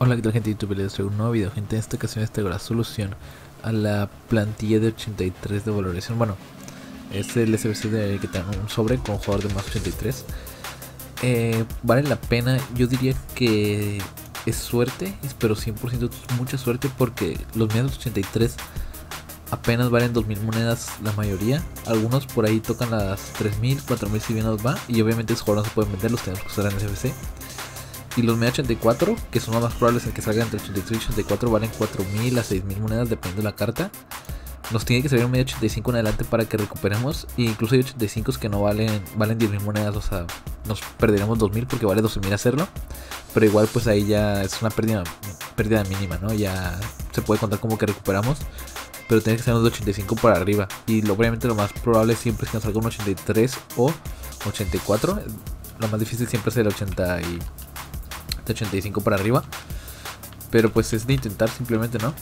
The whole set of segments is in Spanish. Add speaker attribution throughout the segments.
Speaker 1: Hola, ¿qué tal gente de YouTube? Les traigo un nuevo video, gente. En esta ocasión les traigo la solución a la plantilla de 83 de valoración. Bueno, es el SBC de que tenga un sobre con jugador de más 83. Eh, vale la pena, yo diría que es suerte, pero 100% es mucha suerte porque los menos 83 apenas valen 2000 monedas la mayoría. Algunos por ahí tocan las 3000, 4000 si bien nos va. Y obviamente esos jugadores no se pueden vender, los tenemos que usar en SBC. Y los media 84, que son los más probables en que salgan entre 83 y 84, valen 4000 a 6000 monedas dependiendo de la carta. Nos tiene que salir un media 85 en adelante para que recuperemos. E incluso hay 85 que no valen valen 10.000 monedas, o sea, nos perderemos 2000 porque vale 12.000 hacerlo. Pero igual pues ahí ya es una pérdida, pérdida mínima, ¿no? Ya se puede contar como que recuperamos. Pero tiene que ser unos de 85 para arriba. Y lo, obviamente lo más probable siempre es que nos salga un 83 o 84. Lo más difícil siempre es el 80 y 85 para arriba. Pero pues es de intentar simplemente, ¿no?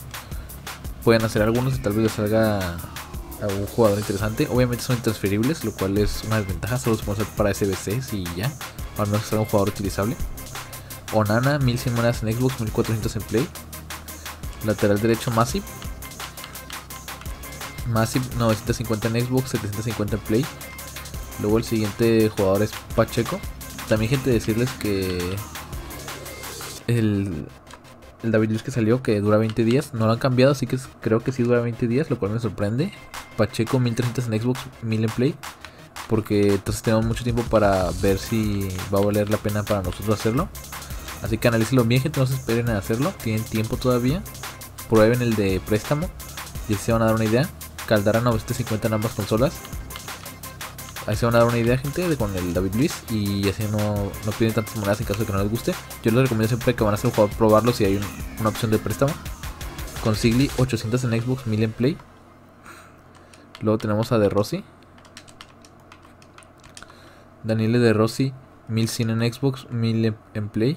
Speaker 1: Pueden hacer algunos y tal vez les salga a un jugador interesante. Obviamente son intransferibles, lo cual es una desventaja. Solo se puede hacer para SBCs y ya. Al menos sea un jugador utilizable. Onana, 1100 monedas en Xbox, 1400 en Play. Lateral derecho, Massive. Massive, 950 en Xbox, 750 en Play. Luego el siguiente jugador es Pacheco. También gente decirles que el, el David Luis que salió, que dura 20 días. No lo han cambiado, así que creo que sí dura 20 días, lo cual me sorprende. Pacheco 1300 en Xbox, 1000 en Play. Porque entonces tenemos mucho tiempo para ver si va a valer la pena para nosotros hacerlo. Así que analícenlo bien, gente, no se esperen a hacerlo. Tienen tiempo todavía. Prueben el de préstamo. Y se van a dar una idea. Caldara 950 en ambas consolas. Ahí se van a dar una idea, gente, de con el David Luis. Y así no, no piden tantas monedas en caso de que no les guste. Yo les recomiendo siempre que van a hacer un jugador probarlo si hay una opción de préstamo. Con Sigli 800 en Xbox, 1000 en Play. Luego tenemos a De Rossi. Daniele De Rossi, 1100 en Xbox, 1000 en Play.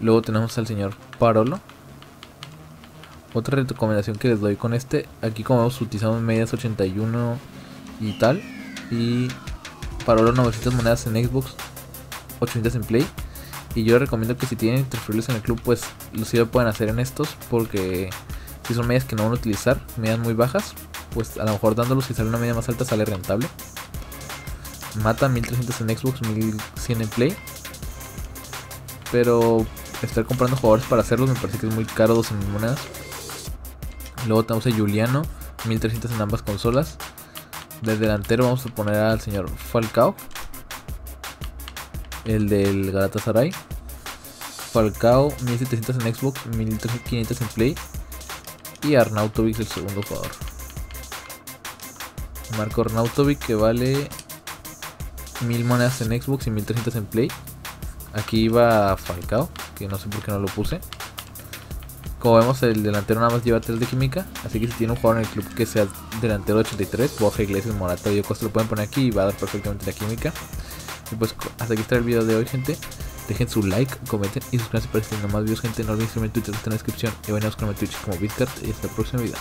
Speaker 1: Luego tenemos al señor Parolo. Otra recomendación que les doy con este. Aquí como vemos utilizamos medias 81 y tal. Y para los 900 monedas en Xbox, 800 en Play. Y yo recomiendo que si tienen transferibles en el club, pues lo sí lo pueden hacer en estos. Porque si son medias que no van a utilizar, medias muy bajas, pues a lo mejor dándolos si sale una media más alta sale rentable. Mata 1300 en Xbox, 1100 en Play. Pero estar comprando jugadores para hacerlos me parece que es muy caro, 12.000 monedas. Luego tenemos a Juliano, 1300 en ambas consolas. De delantero vamos a poner al señor Falcao. El del Galatasaray. Falcao, 1700 en Xbox, 1500 en Play. Y Arnautovic, el segundo jugador. Marco Arnautovic que vale 1000 monedas en Xbox y 1300 en Play. Aquí iba Falcao, que no sé por qué no lo puse. Como vemos, el delantero nada más lleva 3 de química. Así que si tiene un jugador en el club que sea delantero de 83, Borja Iglesias, Morata y Costa lo pueden poner aquí y va a dar perfectamente la química. Y pues hasta aquí está el video de hoy, gente. Dejen su like, comenten y suscríbanse para este más videos, gente. No olviden seguirme en Twitter, está en la descripción. Y venimos con mi Twitch como Bitcart. Y hasta el próximo video.